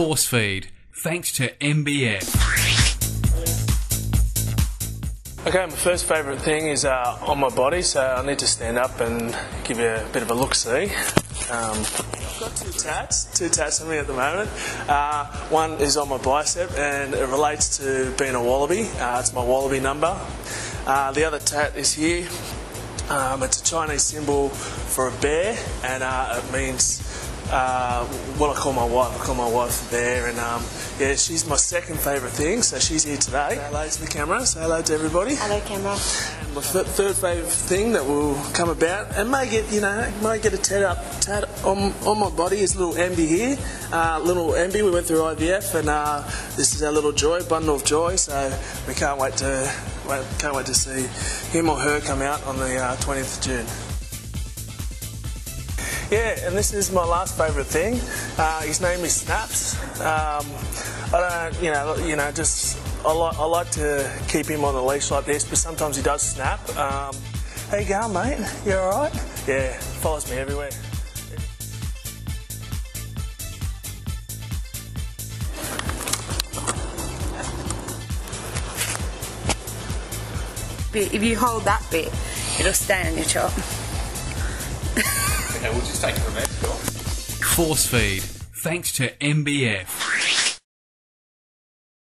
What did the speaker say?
Force feed. Thanks to MBF. Okay, my first favourite thing is uh, on my body, so I need to stand up and give you a bit of a look see. Um, I've got two tats, two tats on me at the moment. Uh, one is on my bicep and it relates to being a wallaby. Uh, it's my wallaby number. Uh, the other tat is here. Um, it's a Chinese symbol for a bear and uh, it means uh, what I call my wife. I call my wife Bear, and um, yeah, she's my second favourite thing. So she's here today. Say hello to the camera. Say hello to everybody. Hello, camera. And my th- third favourite thing that will come about and may get you know might get a tat up tat on, on my body is little Ambi here. Uh, little Ambi, we went through IVF, and uh, this is our little joy, bundle of joy. So we can't wait to wait, can't wait to see him or her come out on the uh, 20th of June. Yeah, and this is my last favourite thing. Uh, his name is Snaps. Um, I don't, you know, you know, just I like I like to keep him on the leash like this, but sometimes he does snap. Um, how you going, mate? You all right? Yeah, follows me everywhere. If you hold that bit, it'll stay on your chop. Force feed. Thanks to MBF.